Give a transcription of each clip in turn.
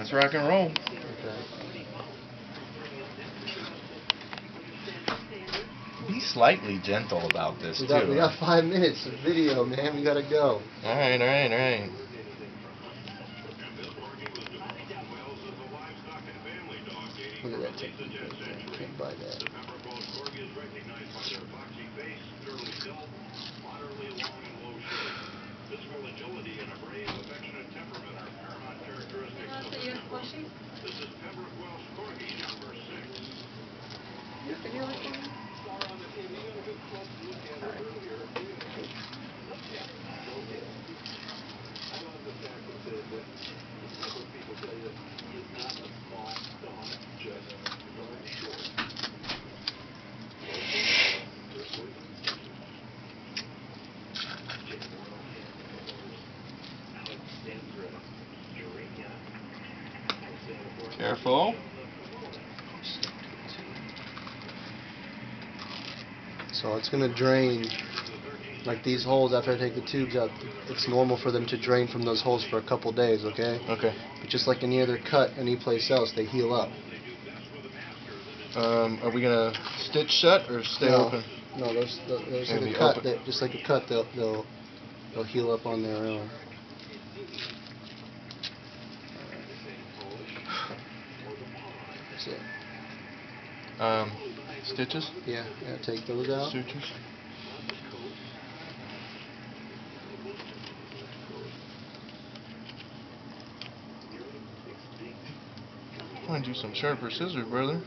Let's rock and roll. Okay. Be slightly gentle about this We too. got we got five minutes of video, man. We gotta go. All right, all right, all right. Look at that technique right there. Can't buy that. Careful. So it's gonna drain like these holes after I take the tubes out. It's normal for them to drain from those holes for a couple days, okay? Okay. But just like any other cut, any place else, they heal up. Um, are we gonna stitch shut or stay no, open? No, those those, like a cut. They, just like a cut, they'll they'll they'll heal up on their own. That's it. Um, stitches, Yeah, yeah. Take those out. sutures. Find you some sharper scissors, brother.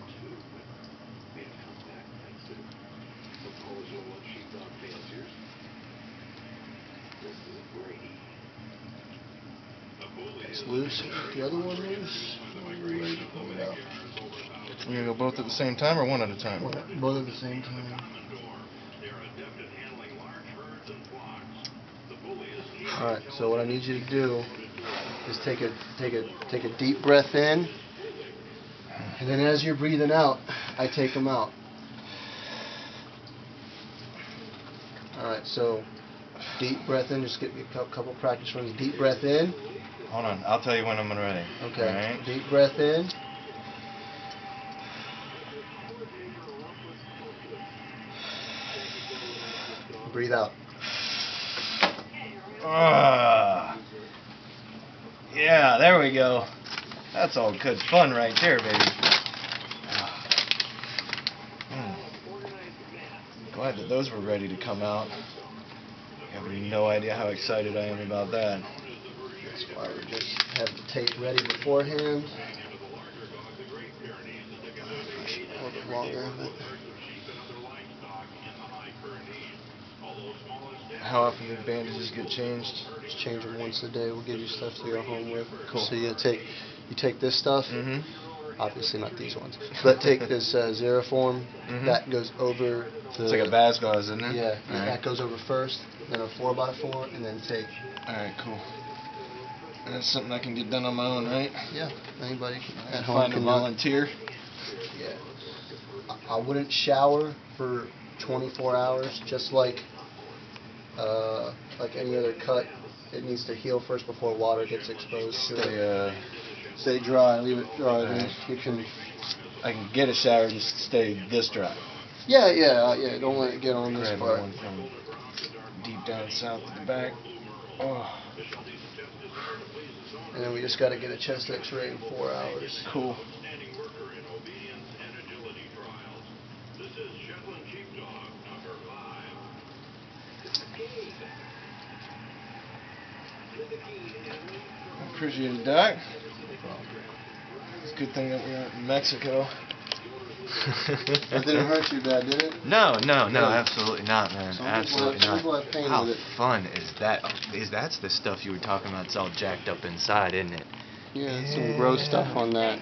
It's loose. The other one loose. Ready to pull it out? We gonna go both at the same time or one at a time? Both at the same time. All right. So what I need you to do is take a take a take a deep breath in, and then as you're breathing out, I take them out. All right. So deep breath in. Just get me a couple practice runs. Deep breath in. Hold on, I'll tell you when I'm ready. Okay. Alright. Deep breath in. Breathe out. Ah. Yeah, there we go. That's all good fun right there, baby. Ah. Mm. Glad that those were ready to come out. You have no idea how excited I am about that. That's why we just have the tape ready beforehand. I should a little bit longer, How often do bandages get changed? just change them once a day. We'll give you stuff to go home with. Cool. So you take you take this stuff. Mm-hmm. Obviously not these ones, but take this uh, Xeroform. Mhm. That goes over the. It's like a bass gauze, isn't it? Yeah, Alright. that goes over first, then a four by four, and then take. Alright, cool. And that's something I can get done on my own, right? Yeah, anybody at Find home a can do volunteer. Yeah. I- I wouldn't shower for 24 hours, just like uh, like any other cut. It needs to heal first before water gets exposed to Stay, it. uh, Stay dry, leave it dry. Alright. you can. I can get a shower, just stay this dry. Yeah, yeah, uh, yeah. Don't let it get on this Grab part. one from deep down south of the back. Oh, And then we just got to get a chest X-ray in four hours. cool. Appreciate it, Doc. It's a good thing that we aren't in Mexico. That didn't hurt you bad, did it? No, no, no, absolutely not, man. Some absolutely have- not. people have pain How fun is that? Is that's the stuff you were talking about? It's all jacked up inside, isn't it? Yeah, some gross stuff on that.